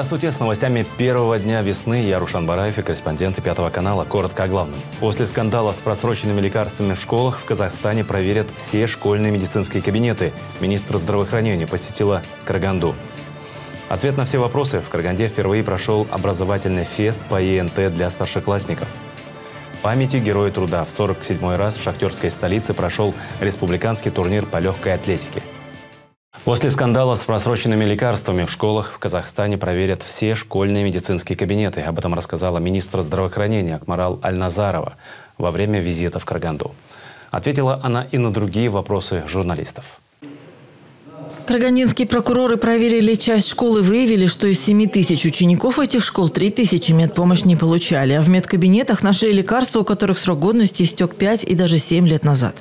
Здравствуйте, с новостями первого дня весны я Рушан Бараев и корреспонденты Пятого канала. Коротко о главном. После скандала с просроченными лекарствами в школах в Казахстане проверят все школьные медицинские кабинеты. Министр здравоохранения посетила Караганду. Ответ на все вопросы. В Караганде впервые прошел образовательный фест по ИНТ для старшеклассников. Памяти Героя труда. В 47-й раз в шахтерской столице прошел республиканский турнир по легкой атлетике. После скандала с просроченными лекарствами в школах в Казахстане проверят все школьные медицинские кабинеты. Об этом рассказала министр здравоохранения Акмарал Аль-Назарова во время визита в Караганду. Ответила она и на другие вопросы журналистов. Карагандинские прокуроры проверили часть школ и выявили, что из 7 тысяч учеников этих школ 3 тысячи медпомощь не получали. А в медкабинетах нашли лекарства, у которых срок годности истек 5 и даже 7 лет назад.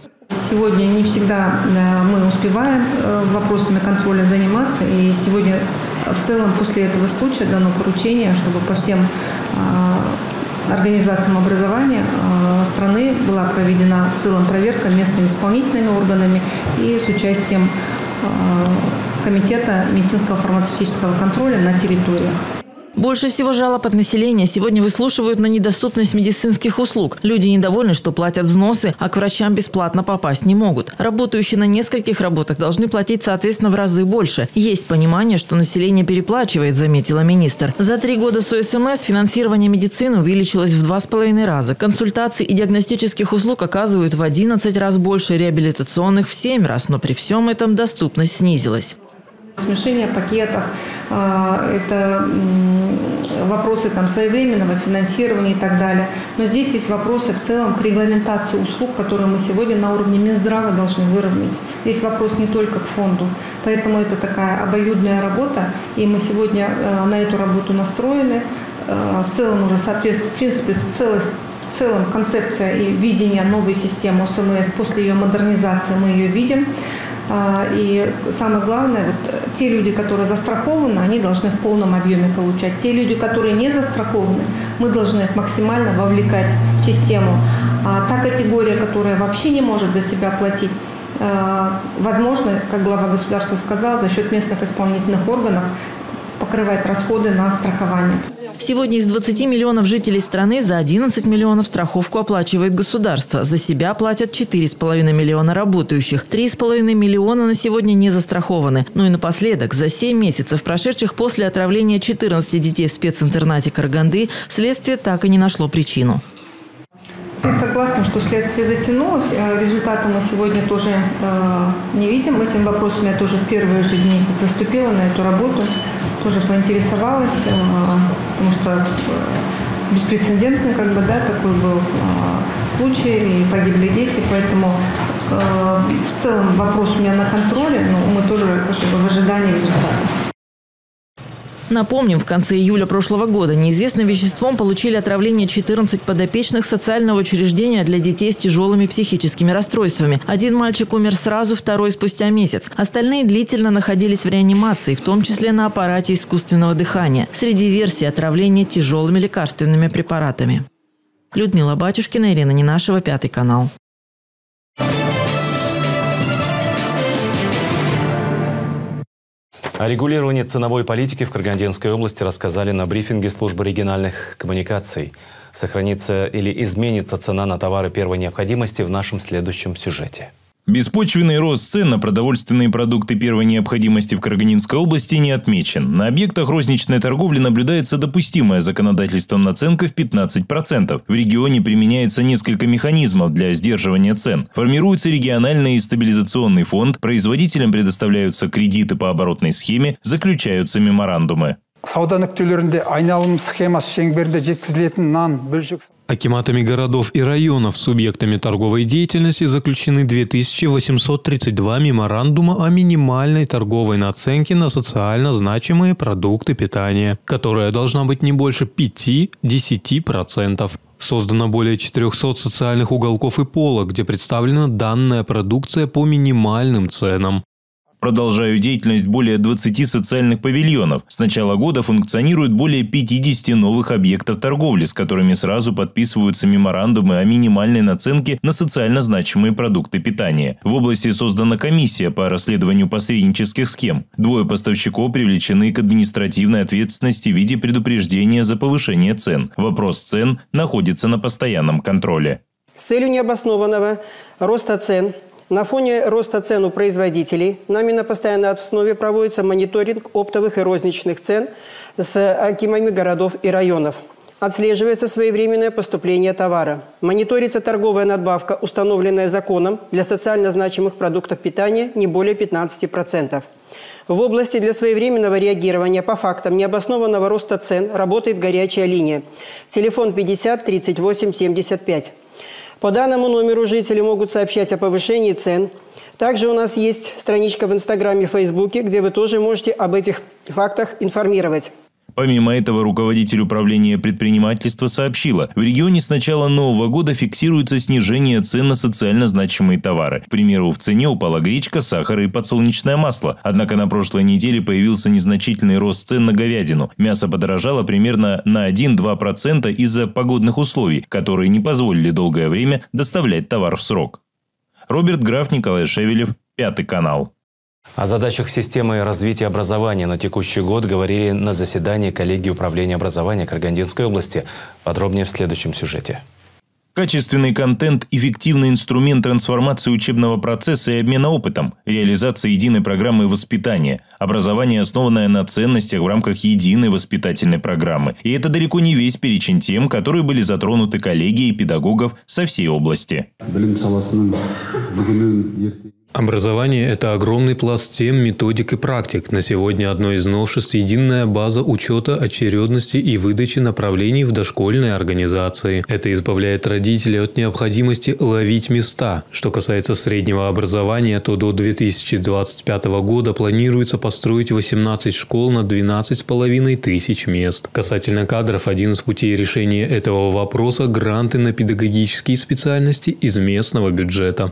Сегодня не всегда э, мы успеваем э, вопросами контроля заниматься. И сегодня в целом после этого случая дано поручение, чтобы по всем э, организациям образования страны была проведена в целом проверка местными исполнительными органами и с участием Комитета медицинского фармацевтического контроля на территориях. Больше всего жалоб от населения сегодня выслушивают на недоступность медицинских услуг. Люди недовольны, что платят взносы, а к врачам бесплатно попасть не могут. Работающие на нескольких работах должны платить, соответственно, в разы больше. Есть понимание, что население переплачивает, заметила министр. За три года с ОСМС финансирование медицины увеличилось в два с половиной раза. Консультаций и диагностических услуг оказывают в 11 раз больше, реабилитационных в 7 раз, но при всем этом доступность снизилась. Смешение пакетов, а, это вопросы там, своевременного финансирования и так далее. Но здесь есть вопросы в целом к регламентации услуг, которые мы сегодня на уровне Минздрава должны выровнять. Здесь вопрос не только к фонду. Поэтому это такая обоюдная работа, и мы сегодня э, на эту работу настроены. Э, в целом уже соответствует, в принципе, в целости в целом концепция и видение новой системы ОСМС, после ее модернизации мы ее видим. А, и самое главное, вот, те люди, которые застрахованы, они должны в полном объеме получать. Те люди, которые не застрахованы, мы должны их максимально вовлекать в систему. А та категория, которая вообще не может за себя платить, а, возможно, как глава государства сказал, за счет местных исполнительных органов покрывать расходы на страхование. Сегодня из 20 миллионов жителей страны за 11 миллионов страховку оплачивает государство. За себя платят 4,5 миллиона работающих. 3,5 миллиона на сегодня не застрахованы. Ну и напоследок, за 7 месяцев, прошедших после отравления 14 детей в специнтернате Караганды, следствие так и не нашло причину. Я согласна, что следствие затянулось. Э, результаты мы сегодня тоже э, не видим. Этим вопросом я тоже в первые же дни заступила на эту работу тоже поинтересовалась, э, потому что беспрецедентный как бы, да, такой был случай, и погибли дети, поэтому в целом вопрос у меня на контроле, но мы тоже как бы, в ожидании результатов. Напомним, в конце июля прошлого года неизвестным веществом получили отравление 14 подопечных социального учреждения для детей с тяжелыми психическими расстройствами. Один мальчик умер сразу, второй спустя месяц. Остальные длительно находились в реанимации, в том числе на аппарате искусственного дыхания. Среди версий отравления тяжелыми лекарственными препаратами. Людмила Батюшкина, Ирина Нинашева, Пятый канал. О регулировании ценовой политики в Каргандинской области рассказали на брифинге службы региональных коммуникаций. Сохранится или изменится цена на товары первой необходимости в нашем следующем сюжете. Беспочвенный рост цен на продовольственные продукты первой необходимости в Карганинской области не отмечен. На объектах розничной торговли наблюдается допустимое законодательством наценка в 15%. В регионе применяется несколько механизмов для сдерживания цен. Формируется региональный стабилизационный фонд, производителям предоставляются кредиты по оборотной схеме, заключаются меморандумы сауда нүктелерінде айналым схемасы шеңберінде жеткізілетін нан бөлшек Акиматами городов и районов субъектами торговой деятельности заключены 2832 меморандума о минимальной торговой наценке на социально значимые продукты питания, которая должна быть не больше 5-10%. Создано более 400 социальных уголков и полок, где представлена данная продукция по минимальным ценам. Продолжают деятельность более 20 социальных павильонов. С начала года функционирует более 50 новых объектов торговли, с которыми сразу подписываются меморандумы о минимальной наценке на социально значимые продукты питания. В области создана комиссия по расследованию посреднических схем. Двое поставщиков привлечены к административной ответственности в виде предупреждения за повышение цен. Вопрос цен находится на постоянном контроле. С целью необоснованного роста цен на фоне роста цен у производителей нами на постоянной основе проводится мониторинг оптовых и розничных цен с акимами городов и районов. Отслеживается своевременное поступление товара. Мониторится торговая надбавка, установленная законом для социально значимых продуктов питания не более 15%. В области для своевременного реагирования по фактам необоснованного роста цен работает горячая линия. Телефон 50 38 75. По данному номеру жители могут сообщать о повышении цен. Также у нас есть страничка в Инстаграме и Фейсбуке, где вы тоже можете об этих фактах информировать. Помимо этого, руководитель управления предпринимательства сообщила, в регионе с начала нового года фиксируется снижение цен на социально значимые товары. К примеру, в цене упала гречка, сахар и подсолнечное масло. Однако на прошлой неделе появился незначительный рост цен на говядину. Мясо подорожало примерно на 1-2% из-за погодных условий, которые не позволили долгое время доставлять товар в срок. Роберт Граф, Николай Шевелев, Пятый канал. О задачах системы развития образования на текущий год говорили на заседании коллегии управления образования Карагандинской области. Подробнее в следующем сюжете. Качественный контент – эффективный инструмент трансформации учебного процесса и обмена опытом, реализация единой программы воспитания, образование, основанное на ценностях в рамках единой воспитательной программы. И это далеко не весь перечень тем, которые были затронуты коллегией педагогов со всей области. Образование – это огромный пласт тем, методик и практик. На сегодня одно из новшеств – единая база учета очередности и выдачи направлений в дошкольной организации. Это избавляет родителей от необходимости ловить места. Что касается среднего образования, то до 2025 года планируется построить 18 школ на 12,5 тысяч мест. Касательно кадров, один из путей решения этого вопроса – гранты на педагогические специальности из местного бюджета.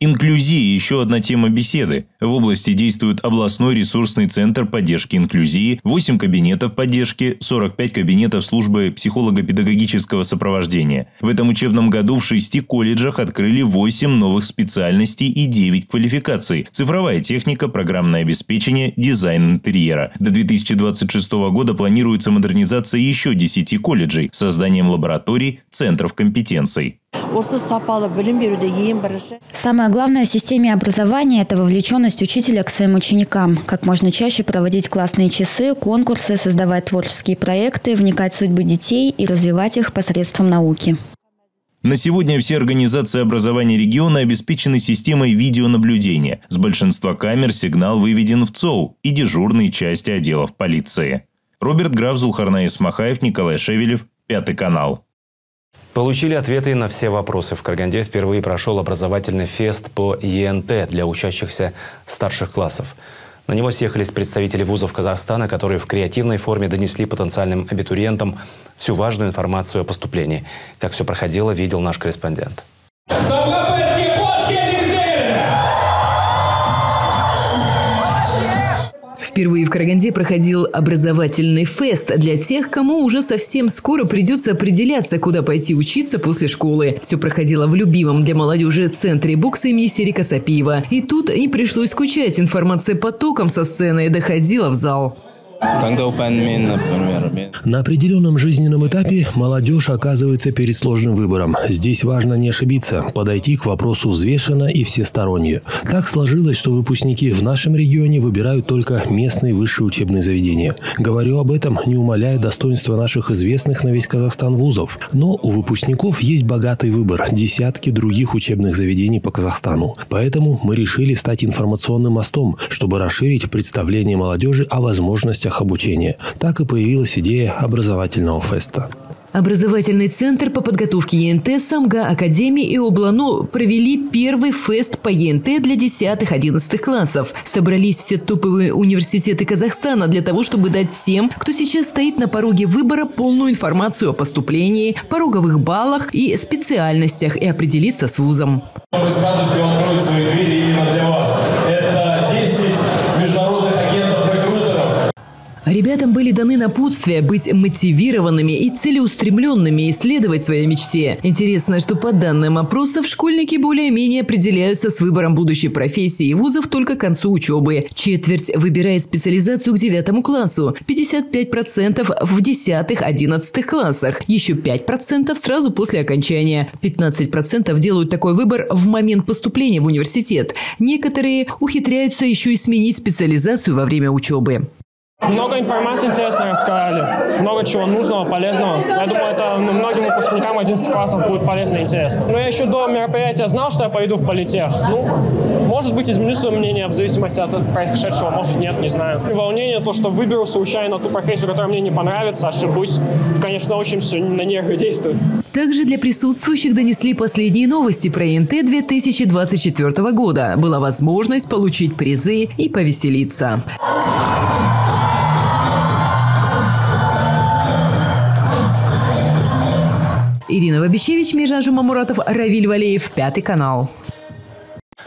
Инклюзия – еще одна тема беседы. В области действует областной ресурсный центр поддержки инклюзии, 8 кабинетов поддержки, 45 кабинетов службы психолого-педагогического сопровождения. В этом учебном году в шести колледжах открыли 8 новых специальностей и 9 квалификаций. Цифровая техника, программное обеспечение, дизайн интерьера. До 2026 года планируется модернизация еще 10 колледжей, созданием лабораторий, центров компетенций. Самое главное в системе образования – это вовлеченность учителя к своим ученикам. Как можно чаще проводить классные часы, конкурсы, создавать творческие проекты, вникать в судьбы детей и развивать их посредством науки. На сегодня все организации образования региона обеспечены системой видеонаблюдения. С большинства камер сигнал выведен в ЦОУ и дежурные части отделов полиции. Роберт Граф, Зулхарна Исмахаев, Николай Шевелев, Пятый канал. Получили ответы на все вопросы. В Караганде впервые прошел образовательный фест по ЕНТ для учащихся старших классов. На него съехались представители вузов Казахстана, которые в креативной форме донесли потенциальным абитуриентам всю важную информацию о поступлении. Как все проходило, видел наш корреспондент. Впервые в Караганде проходил образовательный фест для тех, кому уже совсем скоро придется определяться, куда пойти учиться после школы. Все проходило в любимом для молодежи центре бокса имени Серика Сапиева. И тут не пришлось скучать. Информация потоком со сцены доходила в зал. На определенном жизненном этапе молодежь оказывается перед сложным выбором. Здесь важно не ошибиться, подойти к вопросу взвешенно и всесторонне. Так сложилось, что выпускники в нашем регионе выбирают только местные высшие учебные заведения. Говорю об этом, не умаляя достоинства наших известных на весь Казахстан вузов. Но у выпускников есть богатый выбор – десятки других учебных заведений по Казахстану. Поэтому мы решили стать информационным мостом, чтобы расширить представление молодежи о возможностях областях обучения. Так и появилась идея образовательного феста. Образовательный центр по подготовке ЕНТ, СамГА, Академии и Облано провели первый фест по ЕНТ для 10-11 классов. Собрались все топовые университеты Казахстана для того, чтобы дать всем, кто сейчас стоит на пороге выбора, полную информацию о поступлении, пороговых баллах и специальностях и определиться с вузом. Мы с радостью откроем свои двери именно для вас. Это 10 Ребятам были даны напутствия быть мотивированными и целеустремленными исследовать своей мечте. Интересно, что по данным опросов школьники более-менее определяются с выбором будущей профессии и вузов только к концу учебы. Четверть выбирает специализацию к девятому классу, 55% в десятых-одиннадцатых классах, еще 5% сразу после окончания. 15% делают такой выбор в момент поступления в университет. Некоторые ухитряются еще и сменить специализацию во время учебы. Много информации интересной рассказали, много чего нужного, полезного. Я думаю, это ну, многим выпускникам 11 классов будет полезно и интересно. Но я еще до мероприятия знал, что я пойду в политех. Ну, может быть, изменю свое мнение в зависимости от происшедшего, может нет, не знаю. Волнение, то, что выберу случайно ту профессию, которая мне не понравится, ошибусь, конечно, очень все на нервы действует. Также для присутствующих донесли последние новости про ИНТ 2024 года. Была возможность получить призы и повеселиться. Ирина Вабищевич, Миржан Жумамуратов, Равиль Валеев, Пятый канал.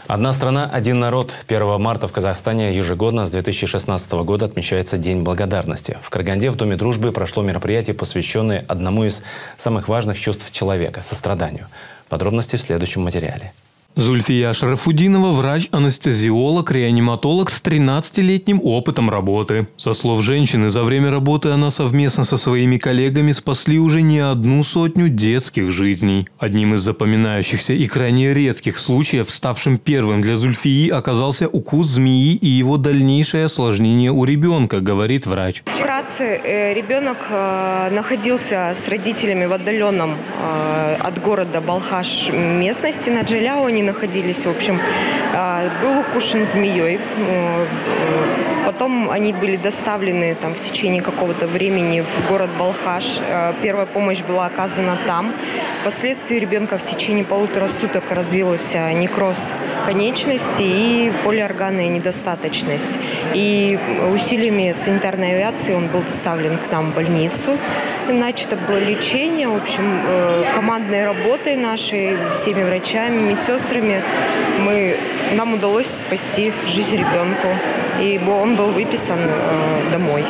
Одна страна, один народ. 1 марта в Казахстане ежегодно с 2016 года отмечается День благодарности. В Караганде в Доме дружбы прошло мероприятие, посвященное одному из самых важных чувств человека – состраданию. Подробности в следующем материале. Зульфия Шарафудинова – врач-анестезиолог, реаниматолог с 13-летним опытом работы. Со слов женщины, за время работы она совместно со своими коллегами спасли уже не одну сотню детских жизней. Одним из запоминающихся и крайне редких случаев, ставшим первым для Зульфии, оказался укус змеи и его дальнейшее осложнение у ребенка, говорит врач. Вкратце, э, ребенок э, находился с родителями в отдаленном э, от города Балхаш местности на Находились. В общем, а, был укушен змеей. Э, потом они были доставлены там, в течение какого-то времени в город Балхаш. Э, первая помощь была оказана там. Впоследствии ребенка в течение полутора суток развился некроз конечности и полиорганная недостаточность. И усилиями санитарной авиации он был доставлен к нам в больницу. Начато было лечение, в общем, э, командной работой нашей, всеми врачами, медсестрами мы, нам удалось спасти жизнь ребенку. И он был выписан э, домой.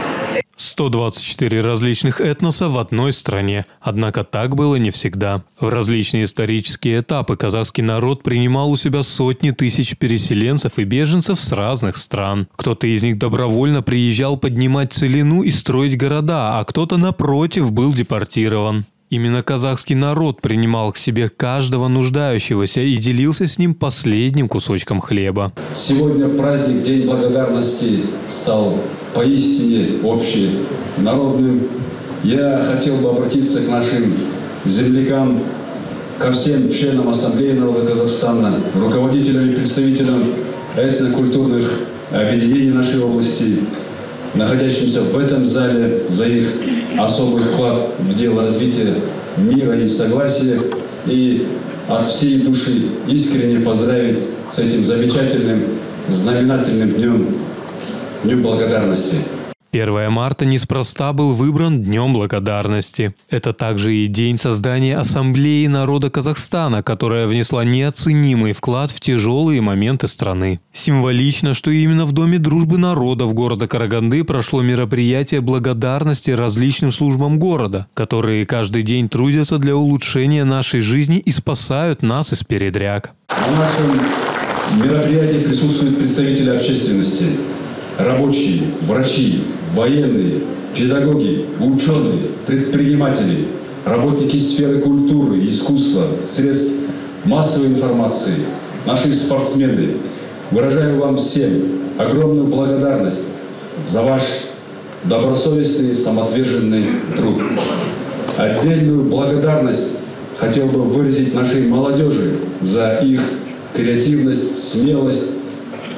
124 различных этноса в одной стране. Однако так было не всегда. В различные исторические этапы казахский народ принимал у себя сотни тысяч переселенцев и беженцев с разных стран. Кто-то из них добровольно приезжал поднимать целину и строить города, а кто-то, напротив, был депортирован. Именно казахский народ принимал к себе каждого нуждающегося и делился с ним последним кусочком хлеба. Сегодня праздник День благодарности стал поистине общенародным. Я хотел бы обратиться к нашим землякам, ко всем членам Ассамблеи народа Казахстана, руководителям и представителям этнокультурных объединений нашей области, находящимся в этом зале за их особый вклад в дело развития мира и согласия. И от всей души искренне поздравить с этим замечательным, знаменательным днем, Днем благодарности. 1 марта неспроста был выбран Днем благодарности. Это также и день создания Ассамблеи народа Казахстана, которая внесла неоценимый вклад в тяжелые моменты страны. Символично, что именно в Доме дружбы народов города Караганды прошло мероприятие благодарности различным службам города, которые каждый день трудятся для улучшения нашей жизни и спасают нас из передряг. На нашем мероприятии присутствуют представители общественности, рабочие, врачи, военные, педагоги, ученые, предприниматели, работники сферы культуры, искусства, средств массовой информации, наши спортсмены. Выражаю вам всем огромную благодарность за ваш добросовестный, самоотверженный труд. Отдельную благодарность хотел бы выразить нашей молодежи за их креативность, смелость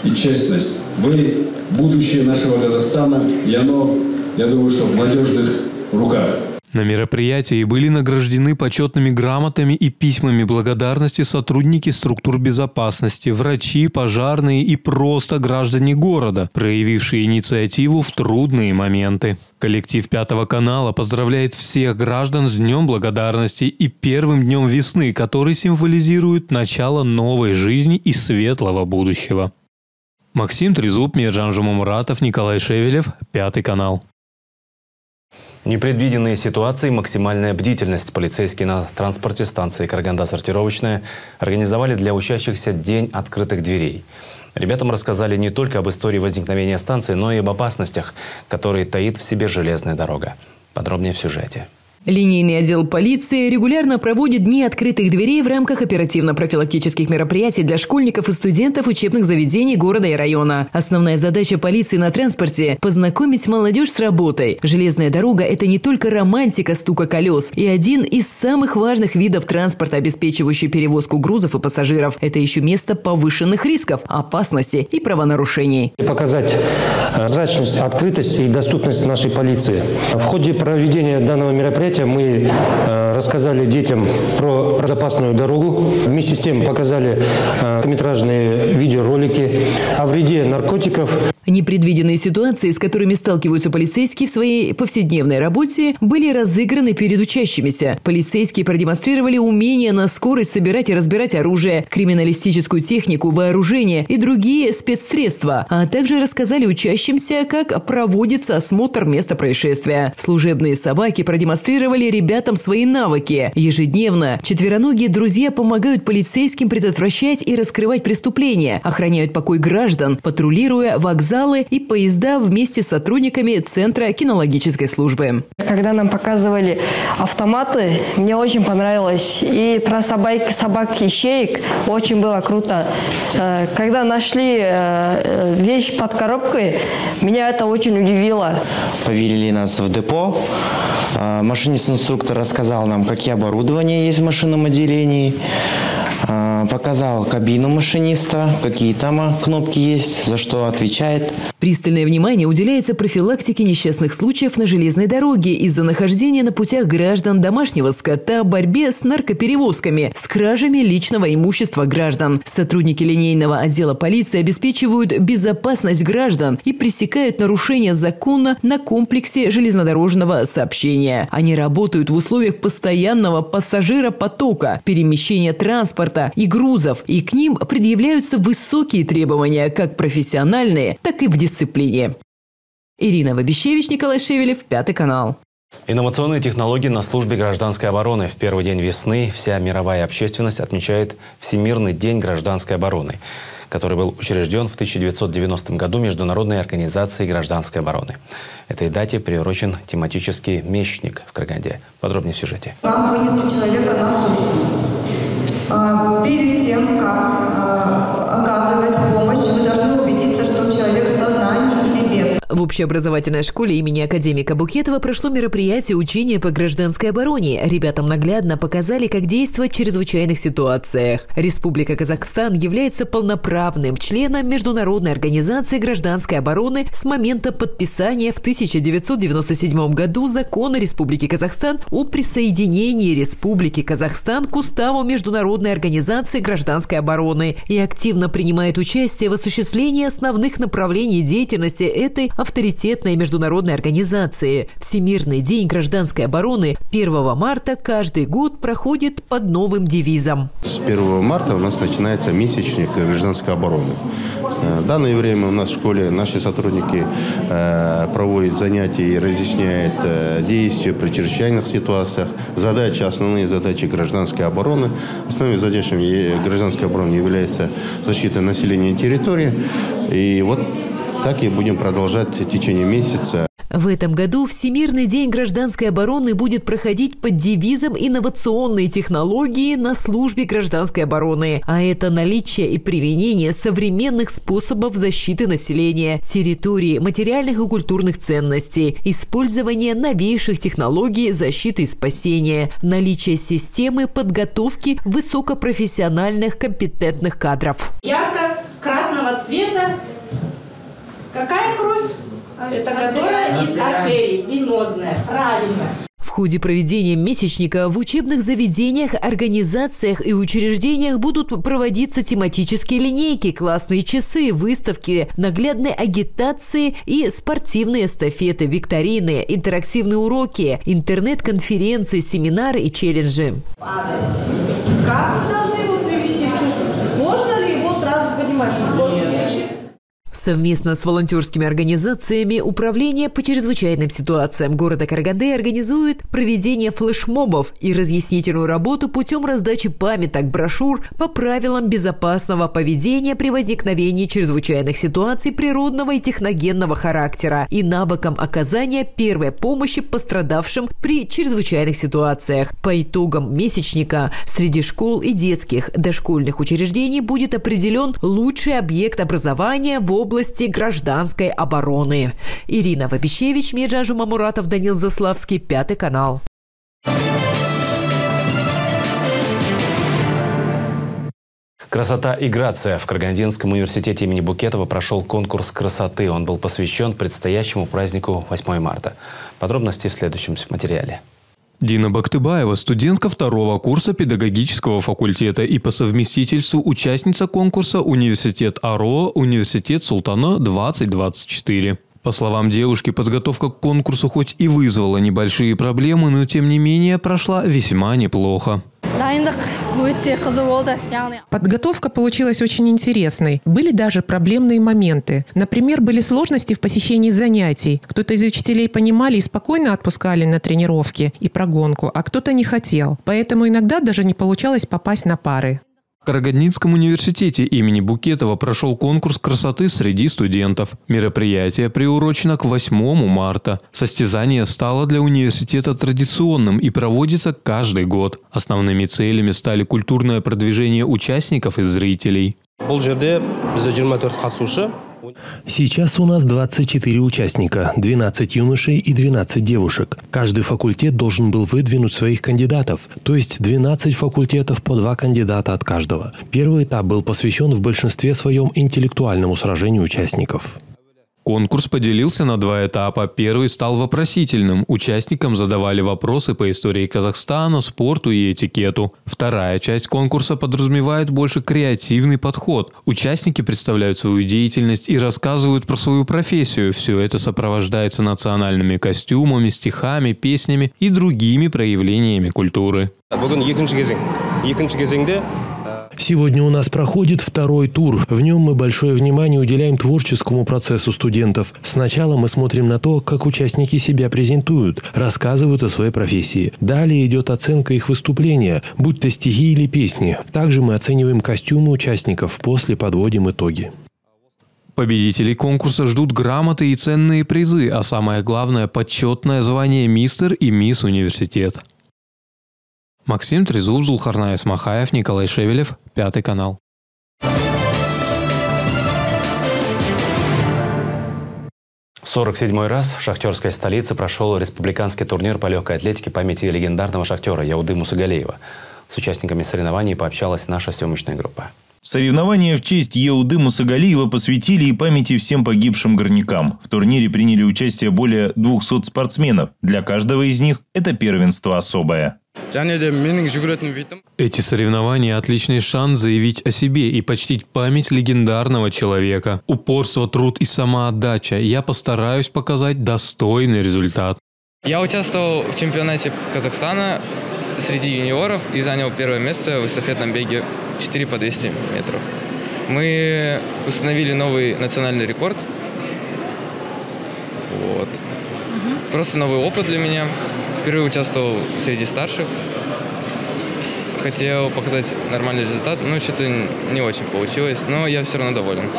и честность. Вы будущее нашего Казахстана, и оно, я думаю, что в надежных руках. На мероприятии были награждены почетными грамотами и письмами благодарности сотрудники структур безопасности, врачи, пожарные и просто граждане города, проявившие инициативу в трудные моменты. Коллектив Пятого канала поздравляет всех граждан с Днем Благодарности и первым днем весны, который символизирует начало новой жизни и светлого будущего. Максим Трезуб, Мирджан Жумамуратов, Николай Шевелев, Пятый канал. Непредвиденные ситуации, максимальная бдительность. Полицейские на транспорте станции Караганда-Сортировочная организовали для учащихся День открытых дверей. Ребятам рассказали не только об истории возникновения станции, но и об опасностях, которые таит в себе железная дорога. Подробнее в сюжете. Линейный отдел полиции регулярно проводит дни открытых дверей в рамках оперативно-профилактических мероприятий для школьников и студентов учебных заведений города и района. Основная задача полиции на транспорте – познакомить молодежь с работой. Железная дорога – это не только романтика стука колес и один из самых важных видов транспорта, обеспечивающий перевозку грузов и пассажиров. Это еще место повышенных рисков, опасности и правонарушений. Показать прозрачность, открытость и доступность нашей полиции. В ходе проведения данного мероприятия мероприятия мы э, рассказали детям про безопасную дорогу. Вместе с тем показали э, короткометражные видеоролики о вреде наркотиков. Непредвиденные ситуации, с которыми сталкиваются полицейские в своей повседневной работе, были разыграны перед учащимися. Полицейские продемонстрировали умение на скорость собирать и разбирать оружие, криминалистическую технику, вооружение и другие спецсредства, а также рассказали учащимся, как проводится осмотр места происшествия. Служебные собаки продемонстрировали ребятам свои навыки. Ежедневно четвероногие друзья помогают полицейским предотвращать и раскрывать преступления, охраняют покой граждан, патрулируя вокзал вокзалы и поезда вместе с сотрудниками Центра кинологической службы. Когда нам показывали автоматы, мне очень понравилось. И про собак, собак и щеек очень было круто. Э, когда нашли э, вещь под коробкой, меня это очень удивило. Повели нас в депо. Э, машинист-инструктор рассказал нам, какие оборудования есть в машинном отделении. А, показал кабину машиниста, какие там кнопки есть, за что отвечает. Пристальное внимание уделяется профилактике несчастных случаев на железной дороге из-за нахождения на путях граждан домашнего скота, борьбе с наркоперевозками, с кражами личного имущества граждан. Сотрудники линейного отдела полиции обеспечивают безопасность граждан и пресекают нарушения закона на комплексе железнодорожного сообщения. Они работают в условиях постоянного пассажиропотока, перемещения транспорта и грузов, и к ним предъявляются высокие требования, как профессиональные, так и в дисциплине. Ирина Вабищевич, Николай Шевелев, Пятый канал. Инновационные технологии на службе гражданской обороны. В первый день весны вся мировая общественность отмечает Всемирный день гражданской обороны, который был учрежден в 1990 году Международной организацией гражданской обороны. Этой дате приурочен тематический месячник в Караганде. Подробнее в сюжете. Вам вынесли человека на сушу. А, перед тем, как а, оказывать помощь, В общеобразовательной школе имени академика Букетова прошло мероприятие учения по гражданской обороне. Ребятам наглядно показали, как действовать в чрезвычайных ситуациях. Республика Казахстан является полноправным членом Международной организации гражданской обороны с момента подписания в 1997 году закона Республики Казахстан о присоединении Республики Казахстан к Уставу Международной организации гражданской обороны и активно принимает участие в осуществлении основных направлений деятельности этой авторитетной международной организации. Всемирный день гражданской обороны 1 марта каждый год проходит под новым девизом. С 1 марта у нас начинается месячник гражданской обороны. Э, в данное время у нас в школе наши сотрудники э, проводят занятия и разъясняют э, действия при чрезвычайных ситуациях, задачи, основные задачи гражданской обороны. Основными задачами гражданской обороны является защита населения территории. И вот так и будем продолжать в течение месяца. В этом году Всемирный день гражданской обороны будет проходить под девизом «Инновационные технологии на службе гражданской обороны», а это наличие и применение современных способов защиты населения, территории, материальных и культурных ценностей, использование новейших технологий защиты и спасения, наличие системы подготовки высокопрофессиональных компетентных кадров. Ярко-красного цвета Какая кровь? Это которая из артерий, венозная, правильно. В ходе проведения месячника в учебных заведениях, организациях и учреждениях будут проводиться тематические линейки, классные часы, выставки, наглядные агитации и спортивные эстафеты, викторины, интерактивные уроки, интернет-конференции, семинары и челленджи. Как вы должны его привести в чувство? Можно ли его сразу понимать? Совместно с волонтерскими организациями Управление по чрезвычайным ситуациям города Караганды организует проведение флешмобов и разъяснительную работу путем раздачи памяток, брошюр по правилам безопасного поведения при возникновении чрезвычайных ситуаций природного и техногенного характера и навыкам оказания первой помощи пострадавшим при чрезвычайных ситуациях. По итогам месячника среди школ и детских дошкольных учреждений будет определен лучший объект образования в области гражданской обороны. Ирина Вапищевич, Мирджан Жумамуратов, Данил Заславский, Пятый канал. Красота и грация. В Карагандинском университете имени Букетова прошел конкурс красоты. Он был посвящен предстоящему празднику 8 марта. Подробности в следующем материале. Дина Бактыбаева, студентка второго курса педагогического факультета и по совместительству участница конкурса «Университет АРО. Университет Султана 2024». По словам девушки, подготовка к конкурсу хоть и вызвала небольшие проблемы, но тем не менее прошла весьма неплохо. Подготовка получилась очень интересной. Были даже проблемные моменты. Например, были сложности в посещении занятий. Кто-то из учителей понимали и спокойно отпускали на тренировки и прогонку, а кто-то не хотел. Поэтому иногда даже не получалось попасть на пары. В Карагандинском университете имени Букетова прошел конкурс красоты среди студентов. Мероприятие приурочено к 8 марта. Состязание стало для университета традиционным и проводится каждый год. Основными целями стали культурное продвижение участников и зрителей. Сейчас у нас 24 участника, 12 юношей и 12 девушек. Каждый факультет должен был выдвинуть своих кандидатов, то есть 12 факультетов по два кандидата от каждого. Первый этап был посвящен в большинстве своем интеллектуальному сражению участников. Конкурс поделился на два этапа. Первый стал вопросительным. Участникам задавали вопросы по истории Казахстана, спорту и этикету. Вторая часть конкурса подразумевает больше креативный подход. Участники представляют свою деятельность и рассказывают про свою профессию. Все это сопровождается национальными костюмами, стихами, песнями и другими проявлениями культуры. Сегодня у нас проходит второй тур. В нем мы большое внимание уделяем творческому процессу студентов. Сначала мы смотрим на то, как участники себя презентуют, рассказывают о своей профессии. Далее идет оценка их выступления, будь то стихи или песни. Также мы оцениваем костюмы участников, после подводим итоги. Победителей конкурса ждут грамоты и ценные призы, а самое главное – почетное звание «Мистер» и «Мисс Университет». Максим Трезуб, Зулхарная Смахаев, Николай Шевелев, Пятый канал. Сорок седьмой раз в шахтерской столице прошел республиканский турнир по легкой атлетике памяти легендарного шахтера Яуды Мусагалеева. С участниками соревнований пообщалась наша съемочная группа. Соревнования в честь Еуды Мусагалиева посвятили и памяти всем погибшим горнякам. В турнире приняли участие более 200 спортсменов. Для каждого из них это первенство особое. Эти соревнования – отличный шанс заявить о себе и почтить память легендарного человека. Упорство, труд и самоотдача. Я постараюсь показать достойный результат. Я участвовал в чемпионате Казахстана среди юниоров и занял первое место в эстафетном беге 4 по 200 метров. Мы установили новый национальный рекорд. Вот. Просто новый опыт для меня. Впервые участвовал среди старших. Хотел показать нормальный результат, но что-то не очень получилось, но я все равно доволен.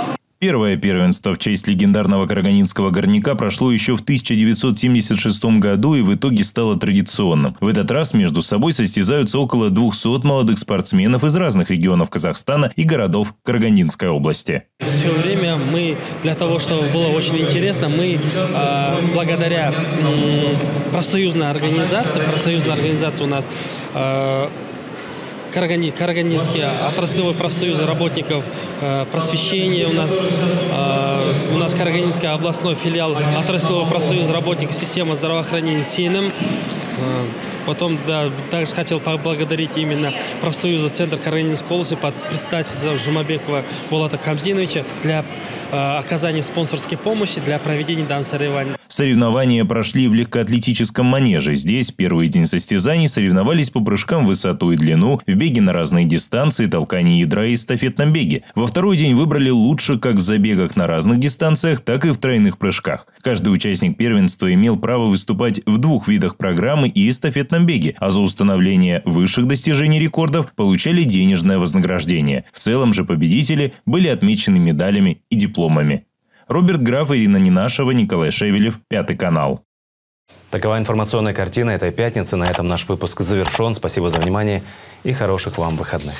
Первое первенство в честь легендарного караганинского горняка прошло еще в 1976 году и в итоге стало традиционным. В этот раз между собой состязаются около 200 молодых спортсменов из разных регионов Казахстана и городов Карагандинской области. Все время мы, для того, чтобы было очень интересно, мы э, благодаря э, профсоюзной организации, профсоюзная организация у нас э, Карагани, Карагандинский отраслевой профсоюз работников э, просвещения у нас, э, у нас Карагандинский областной филиал отраслевого профсоюза работников системы здравоохранения СИНом. Э, потом, да, также хотел поблагодарить именно профсоюза Центр Карагандинской области под председательством Жумабекова Булата Камзиновича для оказания спонсорской помощи для проведения данного соревнования. Соревнования прошли в легкоатлетическом манеже. Здесь первый день состязаний соревновались по прыжкам в высоту и длину, в беге на разные дистанции, толкании ядра и эстафетном беге. Во второй день выбрали лучше как в забегах на разных дистанциях, так и в тройных прыжках. Каждый участник первенства имел право выступать в двух видах программы и эстафетном беге, а за установление высших достижений рекордов получали денежное вознаграждение. В целом же победители были отмечены медалями и дипломами. Роберт Граф, Ирина Нинашева, Николай Шевелев, Пятый канал. Такова информационная картина этой пятницы. На этом наш выпуск завершен. Спасибо за внимание и хороших вам выходных.